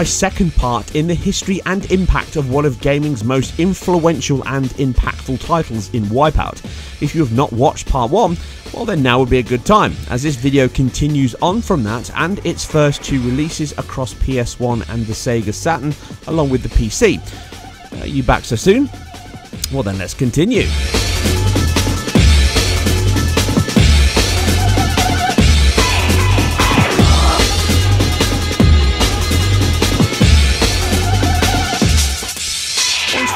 my second part in the history and impact of one of gaming's most influential and impactful titles in Wipeout. If you have not watched part 1, well then now would be a good time, as this video continues on from that and its first two releases across PS1 and the Sega Saturn, along with the PC. Are uh, you back so soon? Well then let's continue.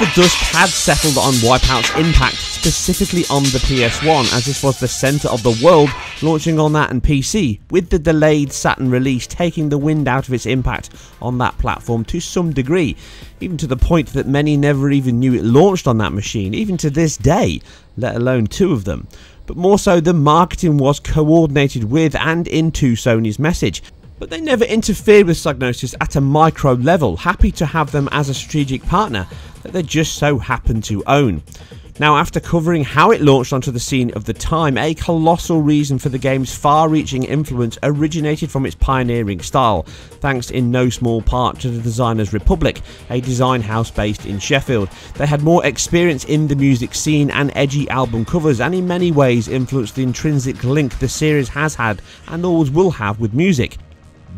The dust had settled on Wipeout's impact specifically on the PS1 as this was the centre of the world launching on that and PC, with the delayed Saturn release taking the wind out of its impact on that platform to some degree, even to the point that many never even knew it launched on that machine, even to this day, let alone two of them. But more so, the marketing was coordinated with and into Sony's message, but they never interfered with Psygnosis at a micro level, happy to have them as a strategic partner that they just so happen to own. Now, after covering how it launched onto the scene of the time, a colossal reason for the game's far reaching influence originated from its pioneering style, thanks in no small part to the Designers Republic, a design house based in Sheffield. They had more experience in the music scene and edgy album covers, and in many ways influenced the intrinsic link the series has had and always will have with music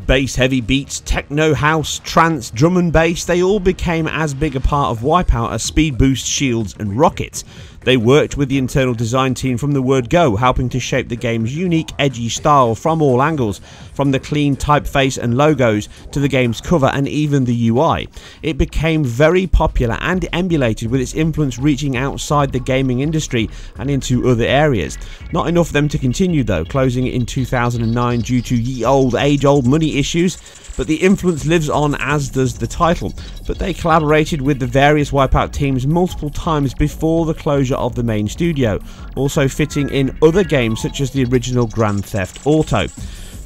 bass heavy beats, techno house, trance, drum and bass, they all became as big a part of Wipeout as Speed Boost, Shields and Rockets. They worked with the internal design team from the word go, helping to shape the game's unique, edgy style from all angles, from the clean typeface and logos to the game's cover and even the UI. It became very popular and emulated with its influence reaching outside the gaming industry and into other areas. Not enough for them to continue though, closing in 2009 due to ye old age old money issues but the influence lives on as does the title. But they collaborated with the various Wipeout teams multiple times before the closure of the main studio, also fitting in other games such as the original Grand Theft Auto.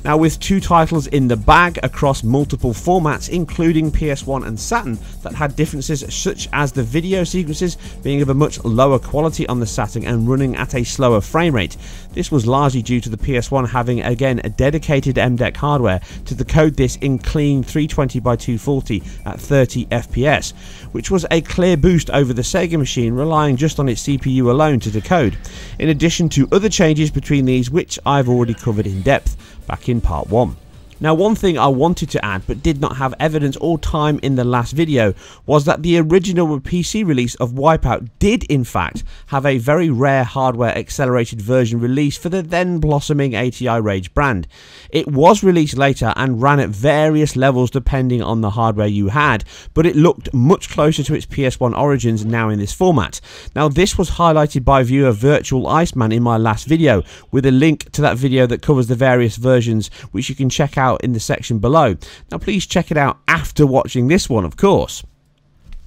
Now, with two titles in the bag across multiple formats, including PS1 and Saturn, that had differences such as the video sequences being of a much lower quality on the Saturn and running at a slower frame rate. This was largely due to the PS1 having again a dedicated MDEC hardware to decode this in clean 320x240 at 30 FPS, which was a clear boost over the Sega machine relying just on its CPU alone to decode, in addition to other changes between these which I've already covered in depth back in part 1. Now one thing I wanted to add but did not have evidence or time in the last video was that the original PC release of Wipeout did in fact have a very rare hardware accelerated version released for the then blossoming ATI Rage brand. It was released later and ran at various levels depending on the hardware you had, but it looked much closer to its PS1 origins now in this format. Now this was highlighted by viewer Virtual Iceman in my last video with a link to that video that covers the various versions which you can check out out in the section below. Now please check it out after watching this one of course.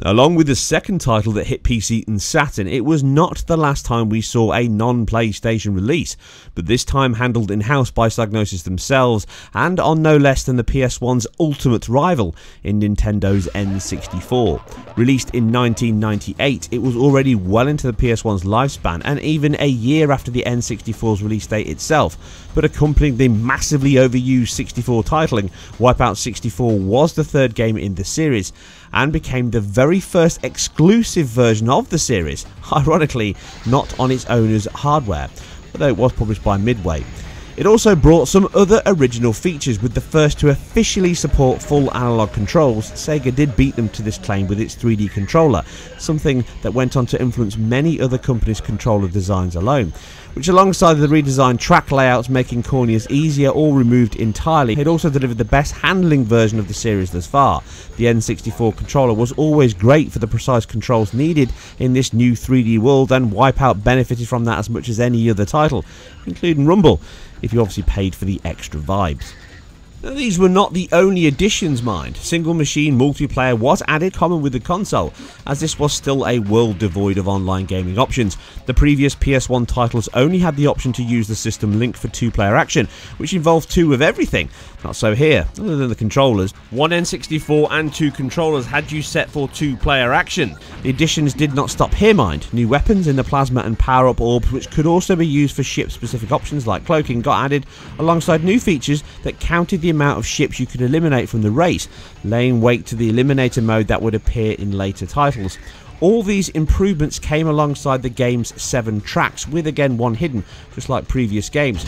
Along with the second title that hit PC and Saturn, it was not the last time we saw a non PlayStation release, but this time handled in house by Psygnosis themselves and on no less than the PS1's ultimate rival in Nintendo's N64. Released in 1998, it was already well into the PS1's lifespan and even a year after the N64's release date itself, but accompanying the massively overused 64 titling, Wipeout 64 was the third game in the series and became the very first exclusive version of the series, ironically not on its owner's hardware, although it was published by Midway. It also brought some other original features with the first to officially support full analog controls. Sega did beat them to this claim with its 3D controller, something that went on to influence many other companies' controller designs alone which alongside the redesigned track layouts making corneas easier or removed entirely, had also delivered the best handling version of the series thus far. The N64 controller was always great for the precise controls needed in this new 3D world and Wipeout benefited from that as much as any other title, including Rumble, if you obviously paid for the extra vibes. These were not the only additions, mind. Single machine multiplayer was added common with the console, as this was still a world devoid of online gaming options. The previous PS1 titles only had the option to use the system link for two player action, which involved two of everything. Not so here, other than the controllers. One N64 and two controllers had you set for two player action. The additions did not stop here, mind. New weapons in the plasma and power up orbs, which could also be used for ship specific options like cloaking, got added, alongside new features that counted the amount of ships you could eliminate from the race, laying wait to the eliminator mode that would appear in later titles. All these improvements came alongside the game's 7 tracks, with again one hidden, just like previous games.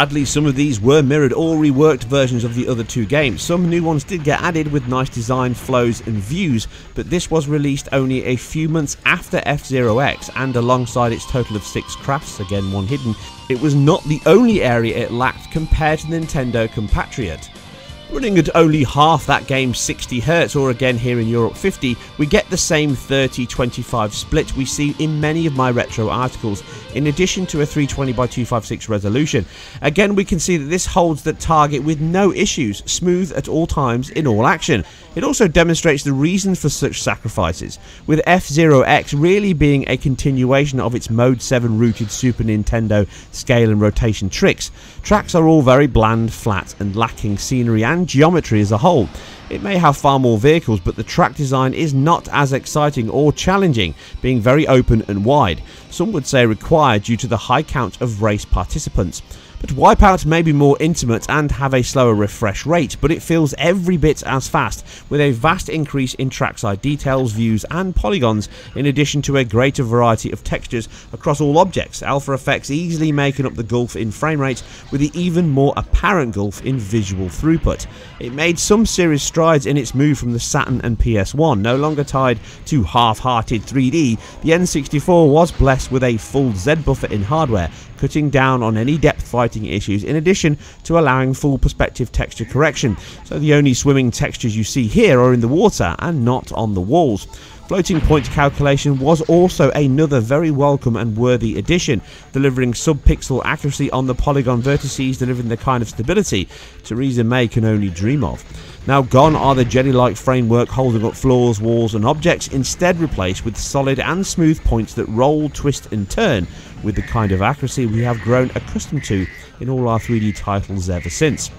Sadly, some of these were mirrored or reworked versions of the other two games. Some new ones did get added with nice design, flows, and views, but this was released only a few months after F-Zero X, and alongside its total of six crafts, again one hidden, it was not the only area it lacked compared to Nintendo compatriot. Running at only half that game's 60Hz, or again here in Europe 50, we get the same 30-25 split we see in many of my retro articles, in addition to a 320x256 resolution. Again we can see that this holds the target with no issues, smooth at all times in all action. It also demonstrates the reasons for such sacrifices, with F-Zero X really being a continuation of its Mode 7 rooted Super Nintendo scale and rotation tricks. Tracks are all very bland, flat and lacking scenery and and geometry as a whole. It may have far more vehicles, but the track design is not as exciting or challenging, being very open and wide. Some would say required due to the high count of race participants. But Wipeout may be more intimate and have a slower refresh rate, but it feels every bit as fast, with a vast increase in trackside details, views and polygons, in addition to a greater variety of textures across all objects, alpha effects easily making up the gulf in frame rate, with the even more apparent gulf in visual throughput. It made some serious strides in its move from the Saturn and PS1, no longer tied to half-hearted 3D, the N64 was blessed with a full Z buffer in hardware, cutting down on any depth fighting issues in addition to allowing full perspective texture correction, so the only swimming textures you see here are in the water and not on the walls. Floating point calculation was also another very welcome and worthy addition, delivering sub-pixel accuracy on the polygon vertices, delivering the kind of stability Theresa May can only dream of. Now gone are the jelly-like framework holding up floors, walls and objects, instead replaced with solid and smooth points that roll, twist and turn with the kind of accuracy we have grown accustomed to in all our 3D titles ever since.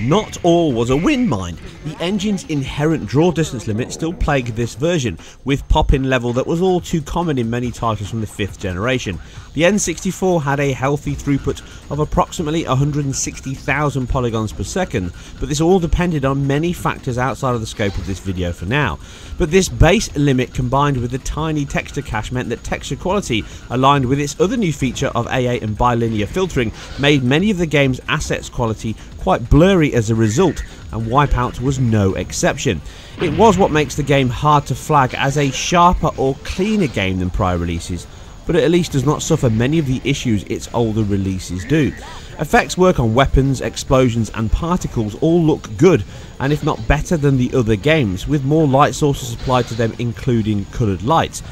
Not all was a win, mind. The engine's inherent draw distance limit still plagued this version, with pop-in level that was all too common in many titles from the 5th generation. The N64 had a healthy throughput of approximately 160,000 polygons per second, but this all depended on many factors outside of the scope of this video for now. But this base limit combined with the tiny texture cache meant that texture quality, aligned with its other new feature of AA and bilinear filtering, made many of the game's assets quality quite blurry as a result, and Wipeout was no exception. It was what makes the game hard to flag as a sharper or cleaner game than prior releases, but it at least does not suffer many of the issues its older releases do. Effects work on weapons, explosions and particles all look good, and if not better than the other games, with more light sources applied to them including coloured lights.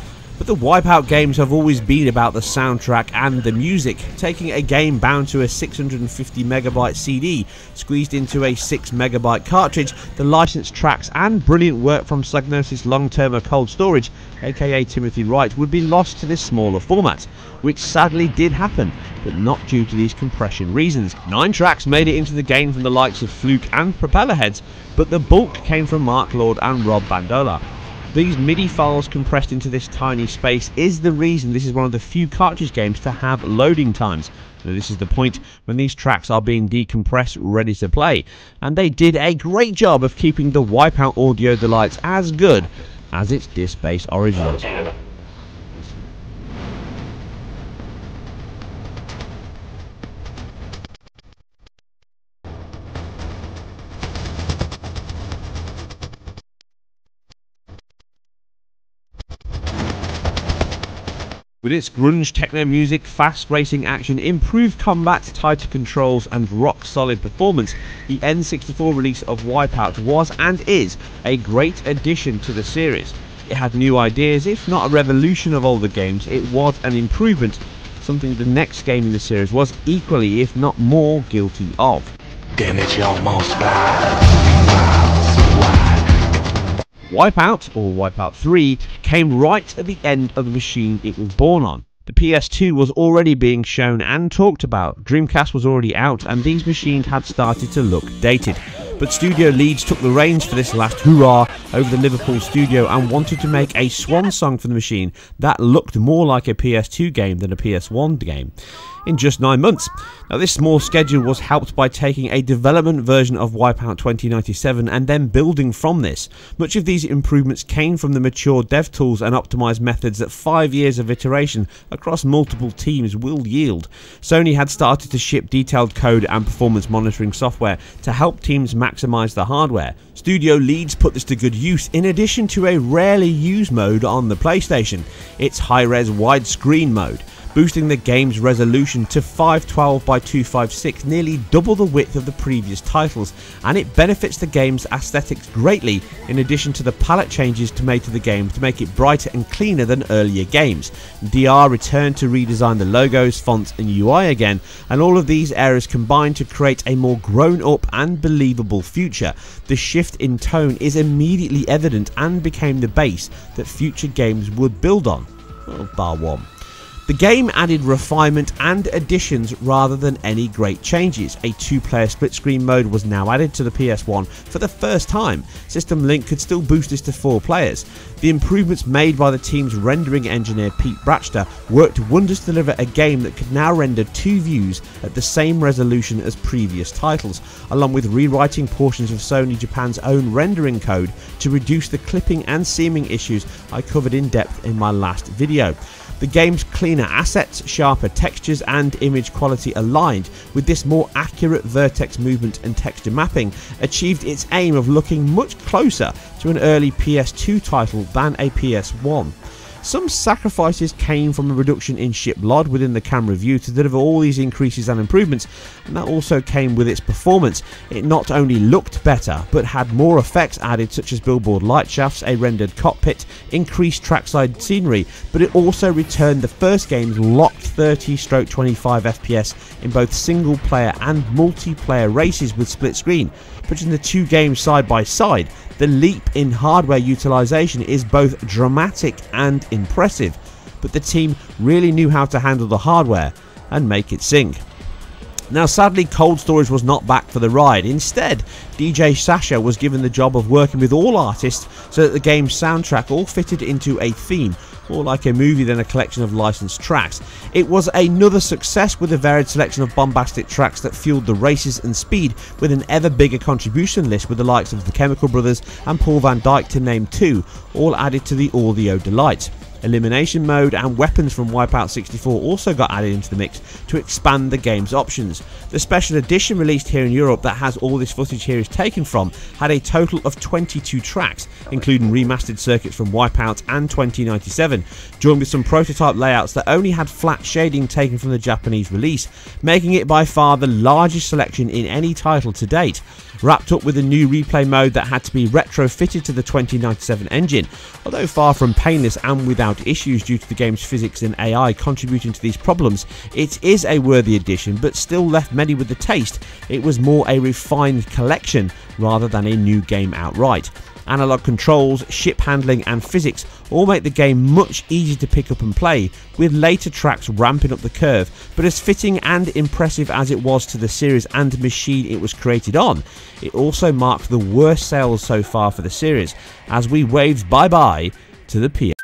But the Wipeout games have always been about the soundtrack and the music, taking a game bound to a 650 megabyte CD squeezed into a 6 megabyte cartridge, the licensed tracks and brilliant work from Psygnosis long term of cold storage, aka Timothy Wright, would be lost to this smaller format, which sadly did happen, but not due to these compression reasons. Nine tracks made it into the game from the likes of Fluke and Propellerheads, but the bulk came from Mark Lord and Rob Bandola. These MIDI files compressed into this tiny space is the reason this is one of the few cartridge games to have loading times. Now, this is the point when these tracks are being decompressed ready to play, and they did a great job of keeping the Wipeout audio delights as good as its disc-based originals. With its grunge techno music, fast racing action, improved combat, tighter controls, and rock solid performance, the N64 release of Wipeout was and is a great addition to the series. It had new ideas, if not a revolution of older games, it was an improvement, something the next game in the series was equally, if not more, guilty of. Damn it, you almost Wipeout, or Wipeout 3, came right at the end of the machine it was born on. The PS2 was already being shown and talked about, Dreamcast was already out, and these machines had started to look dated. But Studio Leeds took the reins for this last hurrah over the Liverpool studio and wanted to make a swan song for the machine that looked more like a PS2 game than a PS1 game in just nine months. Now, this small schedule was helped by taking a development version of Wipeout 2097 and then building from this. Much of these improvements came from the mature dev tools and optimized methods that five years of iteration across multiple teams will yield. Sony had started to ship detailed code and performance monitoring software to help teams maximize the hardware. Studio Leeds put this to good use in addition to a rarely used mode on the PlayStation, its high-res widescreen mode boosting the game's resolution to 512 by 256, nearly double the width of the previous titles, and it benefits the game's aesthetics greatly in addition to the palette changes to made to the game to make it brighter and cleaner than earlier games. DR returned to redesign the logos, fonts and UI again, and all of these errors combined to create a more grown up and believable future. The shift in tone is immediately evident and became the base that future games would build on. Well, bar one. The game added refinement and additions rather than any great changes. A two player split screen mode was now added to the PS1 for the first time. System Link could still boost this to four players. The improvements made by the team's rendering engineer Pete Bratchter worked wonders to deliver a game that could now render two views at the same resolution as previous titles, along with rewriting portions of Sony Japan's own rendering code to reduce the clipping and seaming issues I covered in depth in my last video. The game's cleaner assets, sharper textures and image quality aligned with this more accurate vertex movement and texture mapping achieved its aim of looking much closer to an early PS2 title than a PS1. Some sacrifices came from a reduction in ship load within the camera view to deliver all these increases and improvements, and that also came with its performance. It not only looked better, but had more effects added, such as billboard light shafts, a rendered cockpit, increased trackside scenery, but it also returned the first game's locked 30 stroke 25 FPS in both single player and multiplayer races with split screen, putting the two games side by side the leap in hardware utilization is both dramatic and impressive, but the team really knew how to handle the hardware and make it sing. Now, sadly, Cold Storage was not back for the ride. Instead, DJ Sasha was given the job of working with all artists so that the game's soundtrack all fitted into a theme more like a movie than a collection of licensed tracks. It was another success with a varied selection of bombastic tracks that fueled the races and speed with an ever bigger contribution list with the likes of the Chemical Brothers and Paul van Dyk to name two, all added to the audio delight. Elimination mode and weapons from Wipeout 64 also got added into the mix to expand the game's options. The special edition released here in Europe that has all this footage here is taken from had a total of 22 tracks, including remastered circuits from Wipeout and 2097, joined with some prototype layouts that only had flat shading taken from the Japanese release, making it by far the largest selection in any title to date wrapped up with a new replay mode that had to be retrofitted to the 2097 engine. Although far from painless and without issues due to the game's physics and AI contributing to these problems, it is a worthy addition but still left many with the taste it was more a refined collection rather than a new game outright. Analog controls, ship handling, and physics all make the game much easier to pick up and play, with later tracks ramping up the curve. But as fitting and impressive as it was to the series and machine it was created on, it also marked the worst sales so far for the series, as we waved bye bye to the PS.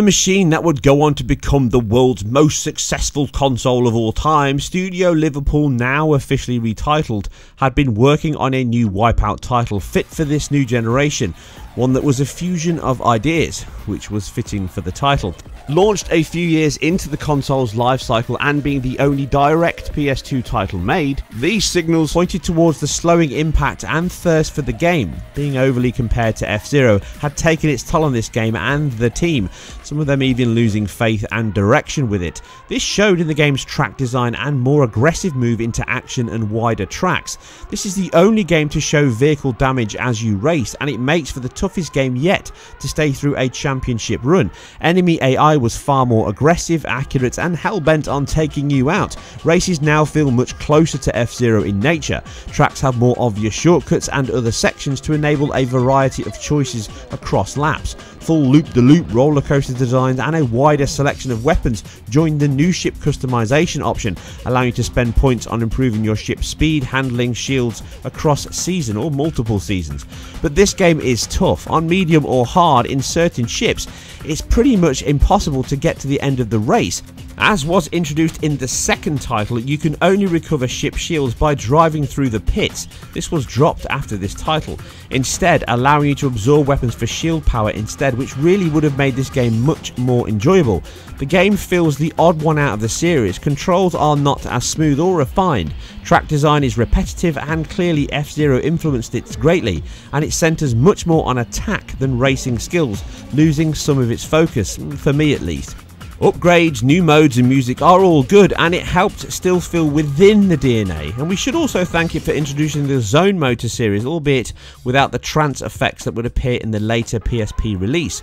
The machine that would go on to become the world's most successful console of all time, Studio Liverpool, now officially retitled, had been working on a new Wipeout title fit for this new generation, one that was a fusion of ideas, which was fitting for the title. Launched a few years into the console's life cycle and being the only direct PS2 title made, these signals pointed towards the slowing impact and thirst for the game. Being overly compared to F-Zero had taken its toll on this game and the team, some of them even losing faith and direction with it. This showed in the game's track design and more aggressive move into action and wider tracks. This is the only game to show vehicle damage as you race, and it makes for the toughest game yet to stay through a championship run. Enemy AI was far more aggressive, accurate, and hell bent on taking you out. Races now feel much closer to F Zero in nature. Tracks have more obvious shortcuts and other sections to enable a variety of choices across laps. Full loop the loop roller coaster designs and a wider selection of weapons join the new ship customization option, allowing you to spend points on improving your ship's speed, handling, shields across season or multiple seasons. But this game is tough. On medium or hard in certain ships, it's pretty much impossible to get to the end of the race. As was introduced in the second title, you can only recover ship shields by driving through the pits. This was dropped after this title, instead allowing you to absorb weapons for shield power instead, which really would have made this game much more enjoyable. The game feels the odd one out of the series, controls are not as smooth or refined, track design is repetitive and clearly F-Zero influenced it greatly, and it centres much more on attack than racing skills, losing some of its focus, for me at least. Upgrades, new modes and music are all good and it helped still feel within the DNA and we should also thank it for introducing the Zone Motor series albeit without the trance effects that would appear in the later PSP release.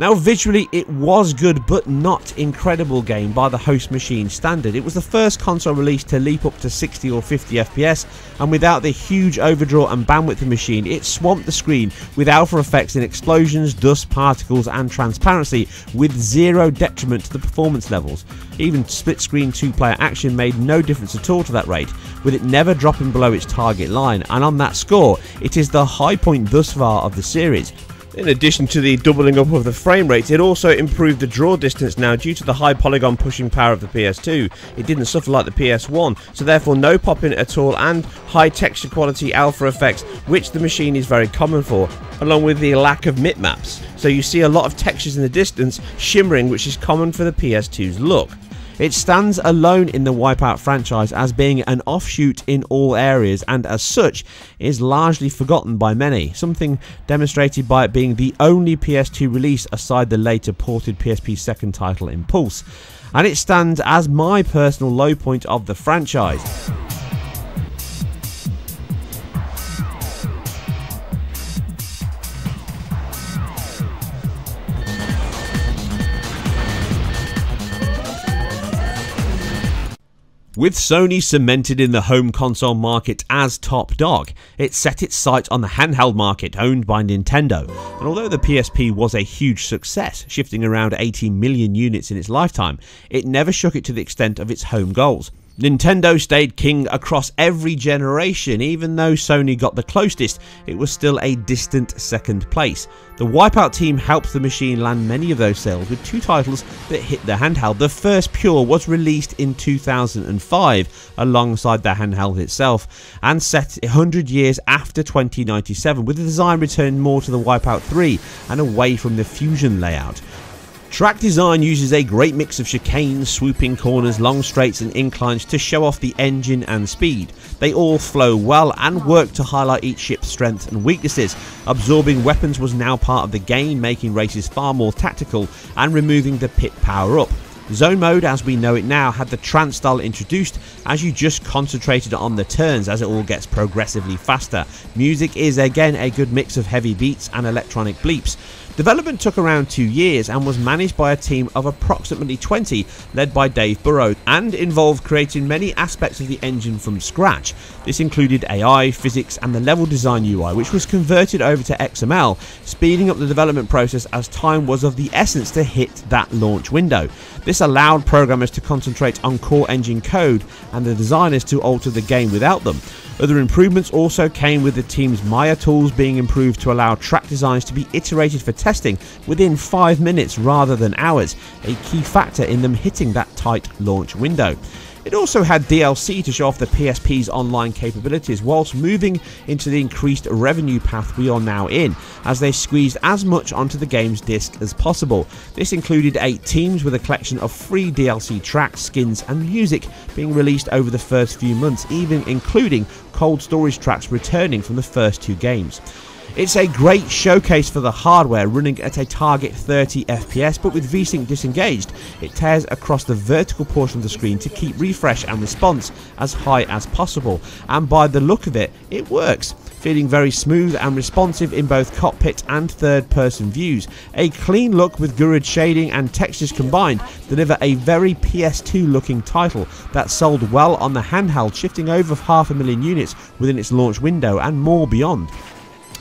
Now visually it was good but not incredible game by the host machine standard. It was the first console release to leap up to 60 or 50 FPS and without the huge overdraw and bandwidth of the machine it swamped the screen with alpha effects in explosions, dust particles and transparency with zero detriment to the performance levels. Even split screen two player action made no difference at all to that rate with it never dropping below its target line and on that score it is the high point thus far of the series. In addition to the doubling up of the frame rate, it also improved the draw distance now due to the high polygon pushing power of the PS2. It didn't suffer like the PS1, so therefore no popping at all and high texture quality alpha effects, which the machine is very common for, along with the lack of mipmaps. So you see a lot of textures in the distance shimmering, which is common for the PS2's look. It stands alone in the Wipeout franchise as being an offshoot in all areas and as such is largely forgotten by many, something demonstrated by it being the only PS2 release aside the later ported PSP second title in Pulse. And it stands as my personal low point of the franchise. With Sony cemented in the home console market as top dog, it set its sights on the handheld market owned by Nintendo. And although the PSP was a huge success, shifting around 18 million units in its lifetime, it never shook it to the extent of its home goals. Nintendo stayed king across every generation, even though Sony got the closest, it was still a distant second place. The Wipeout team helped the machine land many of those sales with two titles that hit the handheld. The first Pure was released in 2005 alongside the handheld itself and set 100 years after 2097 with the design returned more to the Wipeout 3 and away from the Fusion layout. Track design uses a great mix of chicanes, swooping corners, long straights and inclines to show off the engine and speed. They all flow well and work to highlight each ship's strengths and weaknesses. Absorbing weapons was now part of the game, making races far more tactical and removing the pit power up. Zone mode as we know it now had the trance style introduced as you just concentrated on the turns as it all gets progressively faster. Music is again a good mix of heavy beats and electronic bleeps. Development took around two years and was managed by a team of approximately 20 led by Dave Burrows and involved creating many aspects of the engine from scratch. This included AI, physics and the level design UI which was converted over to XML, speeding up the development process as time was of the essence to hit that launch window. This allowed programmers to concentrate on core engine code and the designers to alter the game without them. Other improvements also came with the team's Maya tools being improved to allow track designs to be iterated for testing within 5 minutes rather than hours, a key factor in them hitting that tight launch window. It also had DLC to show off the PSP's online capabilities whilst moving into the increased revenue path we are now in, as they squeezed as much onto the game's disc as possible. This included 8 teams with a collection of free DLC tracks, skins and music being released over the first few months, even including cold storage tracks returning from the first two games. It's a great showcase for the hardware running at a target 30 FPS but with VSync disengaged it tears across the vertical portion of the screen to keep refresh and response as high as possible and by the look of it it works feeling very smooth and responsive in both cockpit and third person views. A clean look with Gouraud shading and textures combined deliver a very PS2 looking title that sold well on the handheld shifting over half a million units within its launch window and more beyond.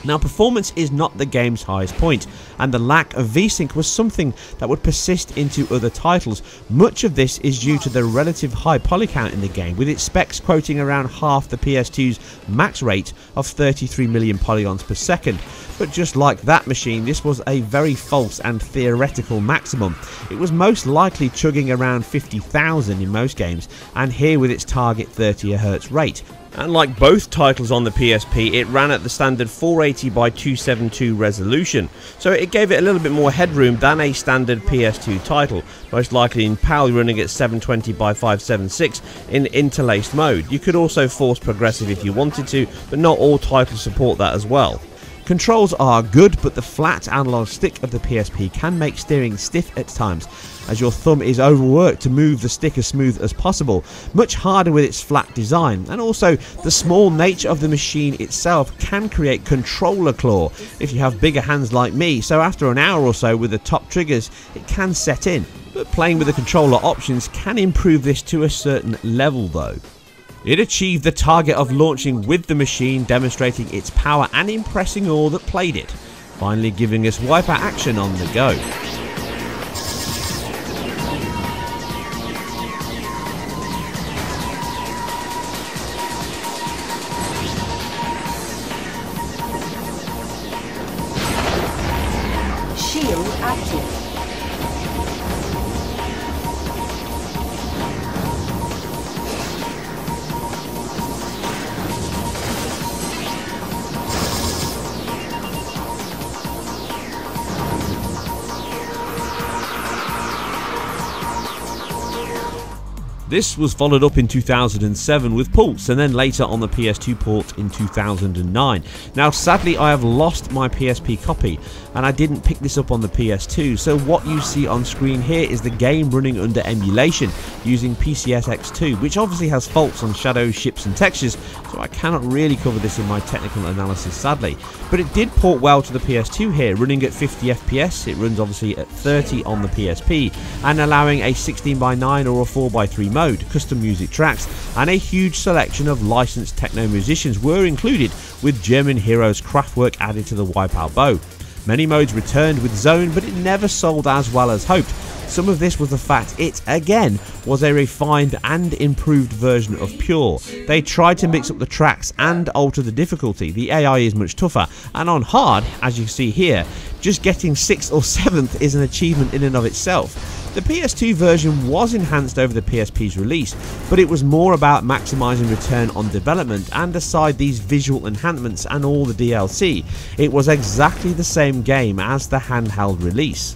Now performance is not the game's highest point and the lack of VSync was something that would persist into other titles. Much of this is due to the relative high poly count in the game with its specs quoting around half the PS2's max rate of 33 million polygons per second. But just like that machine this was a very false and theoretical maximum. It was most likely chugging around 50,000 in most games and here with its target 30Hz rate. And like both titles on the PSP, it ran at the standard 480 by 272 resolution, so it gave it a little bit more headroom than a standard PS2 title, most likely in PAL running at 720 by 576 in interlaced mode. You could also force progressive if you wanted to, but not all titles support that as well. Controls are good, but the flat analog stick of the PSP can make steering stiff at times, as your thumb is overworked to move the stick as smooth as possible, much harder with its flat design, and also the small nature of the machine itself can create controller claw if you have bigger hands like me, so after an hour or so with the top triggers, it can set in. But playing with the controller options can improve this to a certain level though. It achieved the target of launching with the machine, demonstrating its power and impressing all that played it, finally giving us Wipeout action on the go. This was followed up in 2007 with Pulse and then later on the PS2 port in 2009. Now sadly I have lost my PSP copy and I didn't pick this up on the PS2 so what you see on screen here is the game running under emulation using PCSX2 which obviously has faults on shadows, ships and textures so I cannot really cover this in my technical analysis sadly. But it did port well to the PS2 here running at 50 FPS, it runs obviously at 30 on the PSP and allowing a 16x9 or a 4x3 mode, custom music tracks, and a huge selection of licensed techno musicians were included, with German heroes Kraftwerk added to the Wipeout bow. Many modes returned with Zone, but it never sold as well as hoped. Some of this was the fact it, again, was a refined and improved version of Pure. They tried to mix up the tracks and alter the difficulty. The AI is much tougher, and on hard, as you see here, just getting 6th or 7th is an achievement in and of itself. The PS2 version was enhanced over the PSP's release, but it was more about maximising return on development and aside these visual enhancements and all the DLC, it was exactly the same game as the handheld release.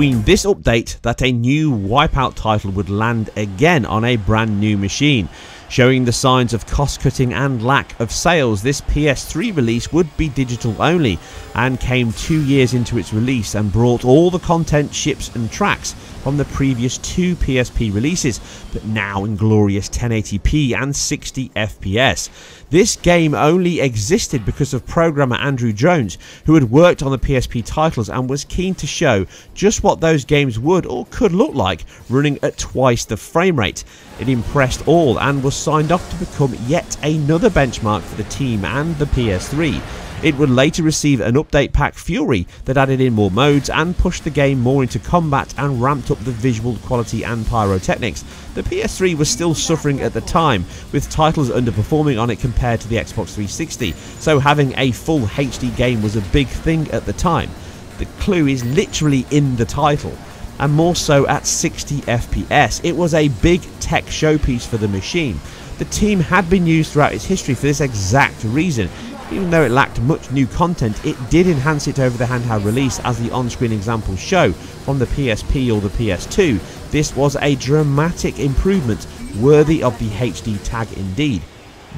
Between this update that a new Wipeout title would land again on a brand new machine. Showing the signs of cost cutting and lack of sales, this PS3 release would be digital only and came two years into its release and brought all the content, ships, and tracks from the previous two PSP releases, but now in glorious 1080p and 60 FPS. This game only existed because of programmer Andrew Jones, who had worked on the PSP titles and was keen to show just what those games would or could look like running at twice the frame rate. It impressed all and was signed off to become yet another benchmark for the team and the PS3. It would later receive an update pack Fury that added in more modes and pushed the game more into combat and ramped up the visual quality and pyrotechnics. The PS3 was still suffering at the time, with titles underperforming on it compared to the Xbox 360, so having a full HD game was a big thing at the time. The clue is literally in the title and more so at 60 FPS. It was a big tech showpiece for the machine. The team had been used throughout its history for this exact reason. Even though it lacked much new content, it did enhance it over the handheld release as the on-screen examples show from the PSP or the PS2. This was a dramatic improvement worthy of the HD tag indeed.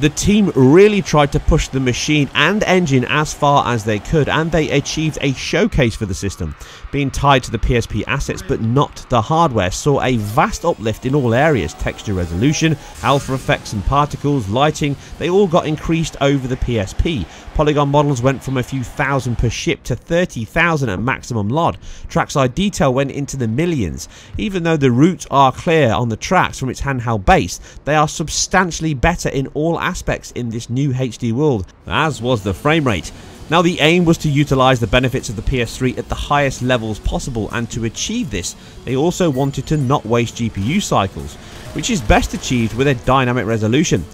The team really tried to push the machine and engine as far as they could, and they achieved a showcase for the system. Being tied to the PSP assets but not the hardware saw a vast uplift in all areas texture resolution, alpha effects and particles, lighting, they all got increased over the PSP. Polygon models went from a few thousand per ship to 30,000 at maximum LOD. Trackside detail went into the millions. Even though the routes are clear on the tracks from its handheld base, they are substantially better in all aspects in this new HD world, as was the frame rate. Now the aim was to utilise the benefits of the PS3 at the highest levels possible and to achieve this they also wanted to not waste GPU cycles, which is best achieved with a dynamic resolution.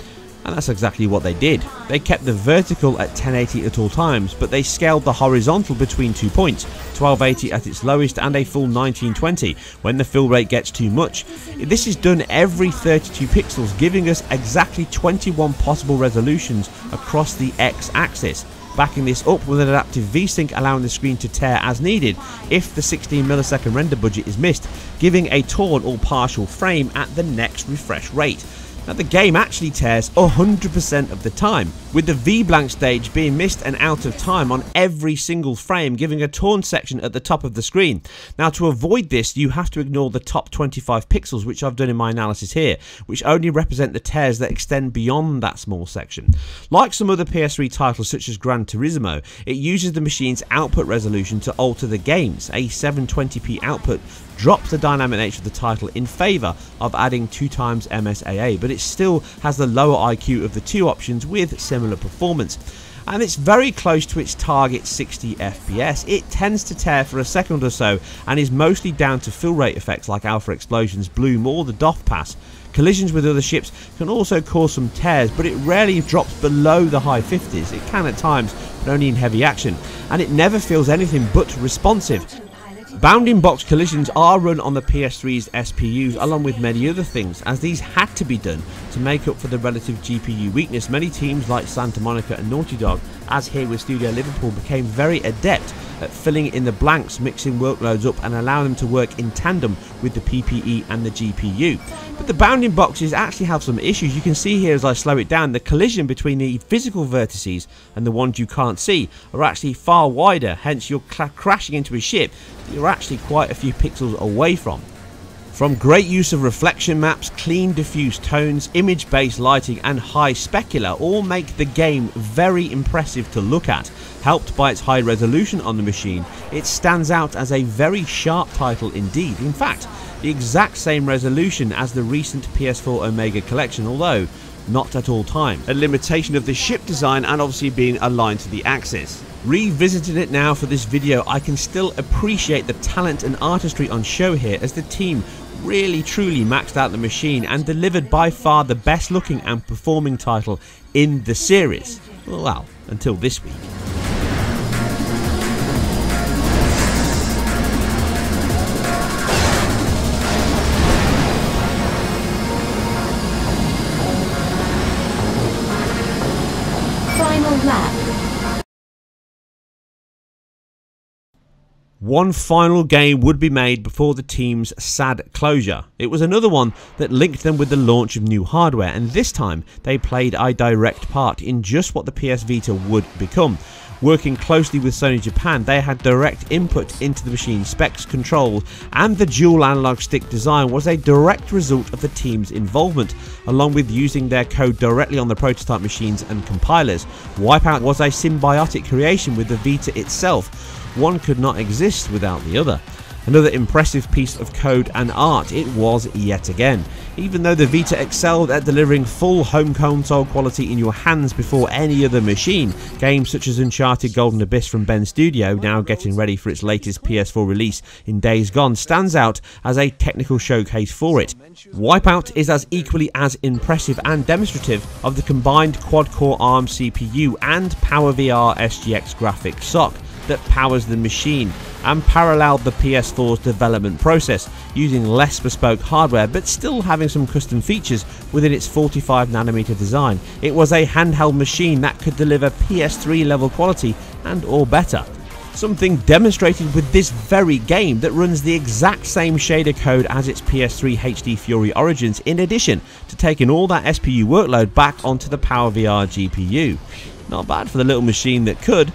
And that's exactly what they did. They kept the vertical at 1080 at all times, but they scaled the horizontal between two points, 1280 at its lowest and a full 1920 when the fill rate gets too much. This is done every 32 pixels, giving us exactly 21 possible resolutions across the X-axis backing this up with an adaptive VSync allowing the screen to tear as needed if the 16 millisecond render budget is missed, giving a torn or partial frame at the next refresh rate. Now the game actually tears 100% of the time, with the V-blank stage being missed and out of time on every single frame, giving a torn section at the top of the screen. Now to avoid this, you have to ignore the top 25 pixels, which I've done in my analysis here, which only represent the tears that extend beyond that small section. Like some other PS3 titles such as Gran Turismo, it uses the machine's output resolution to alter the games. A 720p output drops the dynamic nature of the title in favour of adding 2 times MSAA, but it still has the lower IQ of the two options with similar performance and it's very close to its target 60 FPS. It tends to tear for a second or so and is mostly down to fill rate effects like alpha explosions, bloom or the DOF pass. Collisions with other ships can also cause some tears, but it rarely drops below the high 50s. It can at times, but only in heavy action, and it never feels anything but responsive. Bounding box collisions are run on the PS3's SPUs along with many other things as these had to be done to make up for the relative GPU weakness. Many teams like Santa Monica and Naughty Dog as here with Studio Liverpool became very adept at filling in the blanks, mixing workloads up and allowing them to work in tandem with the PPE and the GPU. But the bounding boxes actually have some issues. You can see here as I slow it down, the collision between the physical vertices and the ones you can't see are actually far wider, hence you're crashing into a ship that you're actually quite a few pixels away from. From great use of reflection maps, clean diffuse tones, image-based lighting and high specular all make the game very impressive to look at. Helped by its high resolution on the machine, it stands out as a very sharp title indeed. In fact, the exact same resolution as the recent PS4 Omega collection, although not at all times. A limitation of the ship design and obviously being aligned to the axis. Revisiting it now for this video, I can still appreciate the talent and artistry on show here as the team really truly maxed out the machine and delivered by far the best looking and performing title in the series. Well, until this week. One final game would be made before the team's sad closure. It was another one that linked them with the launch of new hardware, and this time they played a direct part in just what the PS Vita would become. Working closely with Sony Japan, they had direct input into the machine specs, controls, and the dual analog stick design was a direct result of the team's involvement, along with using their code directly on the prototype machines and compilers. Wipeout was a symbiotic creation with the Vita itself, one could not exist without the other. Another impressive piece of code and art it was yet again. Even though the Vita excelled at delivering full home console quality in your hands before any other machine, games such as Uncharted Golden Abyss from Bend Studio, now getting ready for its latest PS4 release in Days Gone, stands out as a technical showcase for it. Wipeout is as equally as impressive and demonstrative of the combined quad-core ARM CPU and PowerVR SGX graphics SoC that powers the machine and paralleled the PS4's development process, using less bespoke hardware but still having some custom features within its 45nm design. It was a handheld machine that could deliver PS3 level quality and or better. Something demonstrated with this very game that runs the exact same shader code as its PS3 HD Fury Origins in addition to taking all that SPU workload back onto the PowerVR GPU. Not bad for the little machine that could,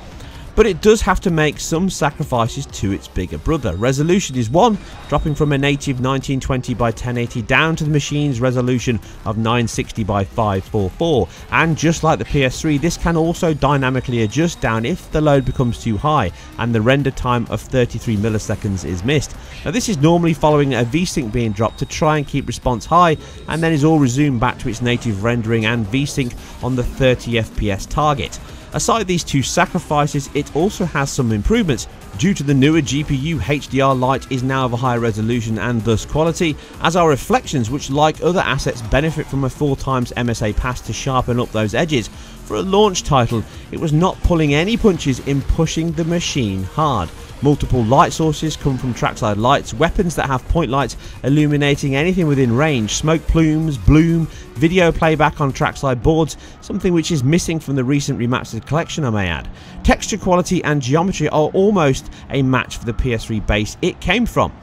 but it does have to make some sacrifices to its bigger brother. Resolution is one, dropping from a native 1920 by 1080 down to the machine's resolution of 960 by 544. And just like the PS3, this can also dynamically adjust down if the load becomes too high and the render time of 33 milliseconds is missed. Now this is normally following a VSync being dropped to try and keep response high and then is all resumed back to its native rendering and VSync on the 30 FPS target. Aside these two sacrifices, it also has some improvements. Due to the newer GPU, HDR light is now of a higher resolution and thus quality, as are reflections which like other assets benefit from a 4x MSA pass to sharpen up those edges. For a launch title, it was not pulling any punches in pushing the machine hard. Multiple light sources come from trackside lights, weapons that have point lights illuminating anything within range, smoke plumes, bloom, video playback on trackside boards, something which is missing from the recent remastered collection I may add. Texture quality and geometry are almost a match for the PS3 base it came from.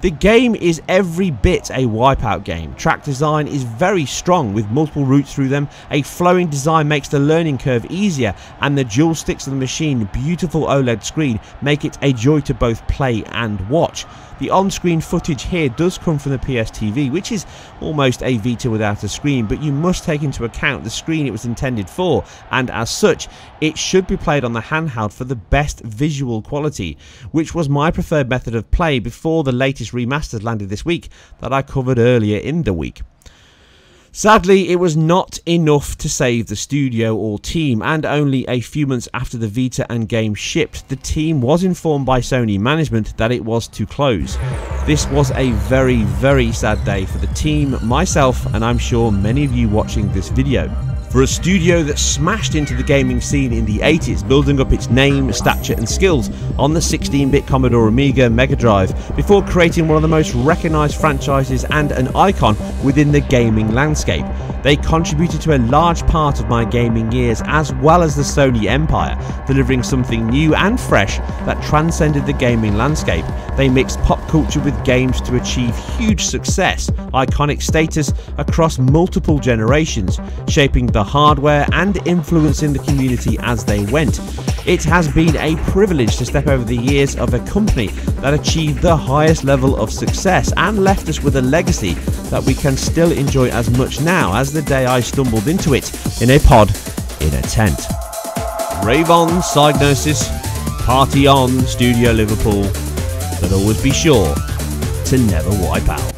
The game is every bit a Wipeout game. Track design is very strong with multiple routes through them. A flowing design makes the learning curve easier and the dual sticks of the machine, beautiful OLED screen, make it a joy to both play and watch. The on-screen footage here does come from the PS TV, which is almost a Vita without a screen, but you must take into account the screen it was intended for, and as such, it should be played on the handheld for the best visual quality, which was my preferred method of play before the latest remasters landed this week that I covered earlier in the week. Sadly, it was not enough to save the studio or team, and only a few months after the Vita and game shipped, the team was informed by Sony management that it was to close. This was a very, very sad day for the team, myself, and I'm sure many of you watching this video for a studio that smashed into the gaming scene in the 80s, building up its name, stature, and skills on the 16 bit Commodore Amiga Mega Drive before creating one of the most recognised franchises and an icon within the gaming landscape. They contributed to a large part of my gaming years as well as the Sony empire, delivering something new and fresh that transcended the gaming landscape. They mixed pop culture with games to achieve huge success, iconic status across multiple generations, shaping the hardware and influencing the community as they went. It has been a privilege to step over the years of a company that achieved the highest level of success and left us with a legacy that we can still enjoy as much now as the day I stumbled into it in a pod in a tent. Rave on, Psygnosis, party on, Studio Liverpool, but always be sure to never wipe out.